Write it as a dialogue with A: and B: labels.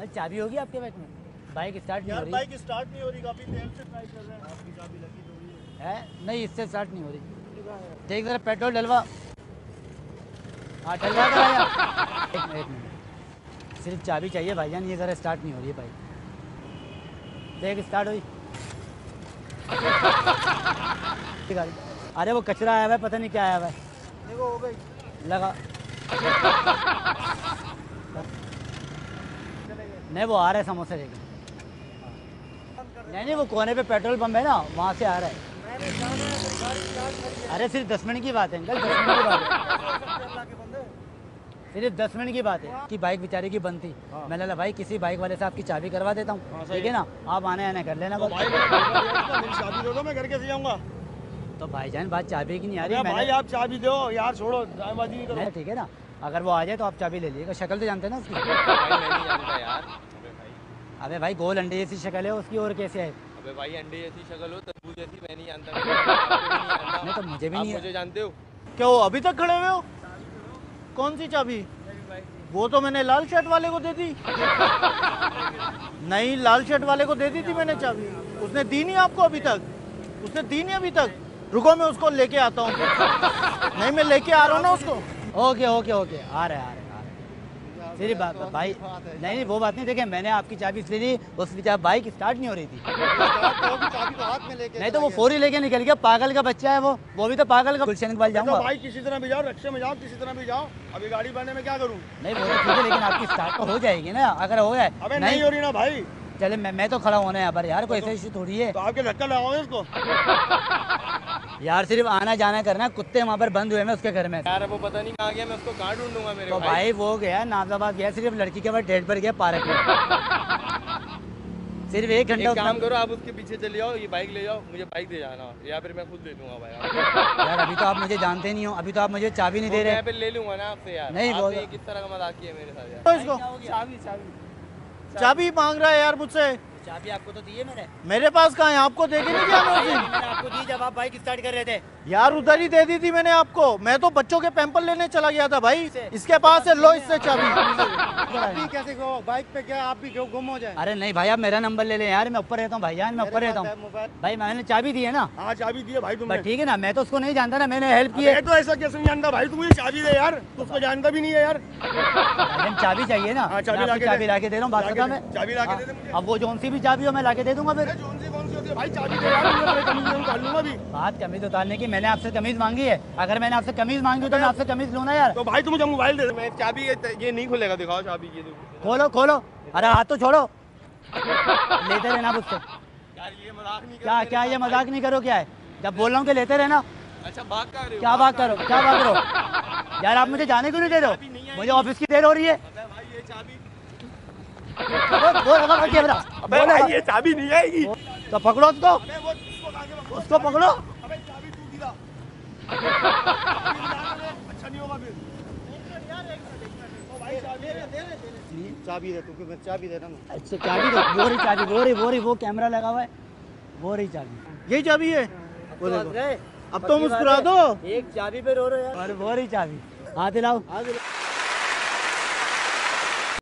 A: नहीं चाबी होगी आपके बाइक में? बाइक स्टार्ट नहीं हो रही।
B: बाइक स्टार्ट नहीं हो रही काफ़ी देर से ट्राई कर रहे हैं। आपकी चाबी लगी तो हुई है।
A: है? नहीं इससे स्टार्ट नहीं हो रही। देख जरा पेट्रोल डलवा। हाँ डलवा कर आया एक एक मिनट। सिर्फ़ चाबी चाहिए भाईजान ये जरा स्टार्ट नहीं हो रही है बाइक देख स्टार्ट हुई। गाड़ी। अरे वो कचरा आया हुआ है पता नहीं क्या आया हुआ है।
B: देखो हो गई।
A: लगा। नहीं वो आ रहा है समोसे लेके। नहीं नहीं वो कोने पे पेट्रोल पंप है ना वहाँ से आ रहा है। अरे सिर्फ़ दस मिनट की बात है अंकल दस मिनट की बात है। सिर्फ़ दस मिनट की बात है कि बाइक बेचारे की बंद थी।
B: हाँ।
A: मैंने बोला भाई किसी बाइक वाले से आपकी चाबी करवा देता हूँ।
B: हाँ,
A: ठीक है ना? आप आने आने कर लेना
B: तो
A: तो भाईजान बात चाबी की नहीं आ रही
B: भाई आप चाबी दो यार छोड़ो
A: ठीक है ना? अगर वो आ जाए तो आप चाबी ले लीजिएगा। शक्ल तो जानते हैं ना उसकी?
C: अबे भाई
A: गोल अंडे जैसी शक्ल है उसकी और कैसे है?
C: अबे भाई अंडे जैसी शक्ल हो तरबूज जैसी मैं नहीं जानता। नहीं
A: तो मुझे भी नहीं
C: मुझे जानते हो?
B: क्या हो अभी तक खड़े हुए हो? कौन सी चाबी? वो तो मैंने लाल शर्ट वाले को दे दी। नहीं लाल शर्ट वाले को दे दी थी मैंने चाबी। उसने दी नहीं आपको अभी तक? उसने दी नहीं अभी तक? रुको मैं उसको लेके आता हूँ। नहीं मैं लेके आ रहा हूँ ना उसको।
A: Okay okay okay. आ रहे आ रहे आ रहे सिर्फ़ बात भाई। नहीं नहीं वो बात नहीं देखे मैंने आपकी चाबी इसलिए दी उस चाबी बाइक स्टार्ट नहीं हो रही थी।
B: तो हाथ में लेके
A: नहीं तो वो फोरी लेके निकल गया पागल का बच्चा है वो। वो भी तो पागल का गुलशन पास
B: तो
A: जाऊँगा।
B: भाई किसी तरह भी जाओ रक्षे में जाओ किसी तरह भी जाओ अभी गाड़ी बनने में क्या करूँ?
A: नहीं वो तो ठीक है लेकिन आपकी स्टार्ट तो हो जाएगी ना अगर हो जाए।
B: नहीं हो रही ना भाई।
A: चले मैं मैं तो खड़ा होना है यहाँ पर यार कोई ऐसा इशू थोड़ी है।
B: तो आपके धक्का लगाओगे उसको?
A: यार सिर्फ़ आना जाना करना कुत्ते वहाँ पर बंद हुए हैं उसके घर में।
C: यार वो पता नहीं कहाँ गया मैं उसको कहाँ ढूंढूँगा मेरे
A: तो भाई? भाई वो गया नाजाबाद गया सिर्फ़ लड़की के बाद डेट पर गया पार्क में। सिर्फ़ एक घंटा
C: काम करो आप उसके पीछे चले जाओ ये बाइक ले जाओ मुझे बाइक दे जाना या फिर मैं खुद दे दूँगा भाई
A: यार अभी तो आप मुझे जानते नहीं हो अभी तो आप मुझे चाबी नहीं दे रहे।
C: ले लूँगा ना आपसे यार।
A: नहीं, वो-
C: किस तरह का मज़ाक किया मेरे साथ यार?
B: तो
C: चाबी चाबी।
B: चाबी मांग रहा है यार मुझसे।
A: चाबी आपको तो दी है मैंने।
B: मेरे पास कहाँ है? आपको देखे नहीं क्या मैं उस दिन?
A: मैंने आपको दी जब आप बाइक स्टार्ट कर रहे थे।
B: यार उधर ही दे दी थी मैंने आपको। मैं तो बच्चों के पैम्पल लेने चला गया था भाई। इसके पास है लो इससे चाबी। कैसे बाइक पे क्या आप भी गुम हो जाए?
A: अरे नहीं भाई आप मेरा नंबर ले लें यार। मैं ऊपर रहता हूँ भाईजान मैं ऊपर रहता हूँ। भाई मैंने चाबी दी है ना।
B: हाँ चाबी दी है भाई तुमने।
A: ठीक है ना मैं तो उसको नहीं जानता ना मैंने हेल्प की है।
B: तो ऐसा कैसे नहीं जानता भाई तू मुझे चाबी दे यार। उसको जानता भी नहीं है यार।
A: चाबी चाहिए ना।
B: हाँ, चाबी
A: आपको चाबी
B: दे।
A: लाके दे रहा हूँ बात
B: दे,
A: मैं
B: चाबी लाके
A: हाँ,
B: दे दे
A: अब वो जो सी भी चाबी हो मैं लाके दे दूँगा फिर।
B: भाई चाबी
A: बात कमीज उतारने की मैंने आपसे कमीज मांगी है। अगर मैंने आपसे कमीज मांगी तो मैं आपसे कमीज लूँ ना यार।
B: तो भाई तू मुझे मोबाइल दे दे
C: मैं चाबी ये ये नहीं खुलेगा दिखाओ चाबी ये
A: खोलो खोलो। अरे हाथ तो छोड़ो। लेते रहना मुझसे
C: ये
A: क्या क्या ये मज़ाक नहीं करो क्या है? जब बोल रहा हूँ कि लेते रहना।
C: अच्छा भाग का रहे हो
A: क्या बात करो क्या बात करो। यार आप मुझे जाने क्यों नहीं दे रहे हो? मुझे ऑफ़िस की देर हो रही है।
C: अबे भाई ये चाबी नहीं आएगी
A: तो पकड़ो उसको।
B: उसको
A: पकड़ो।
B: चाबी दे तू मैं चाबी दे रहा हूँ
A: अच्छा चाबी दो वो रही चाबी वो रही वो रही वो कैमरा लगा हुआ है। वो रही चाबी।
B: यही चाबी है। वो देखो। अब तो मुस्कुरा दो।
A: एक चाबी पे रो रहे यार। और वो रही चाबी। हाथ हिलाओ।
B: हाँ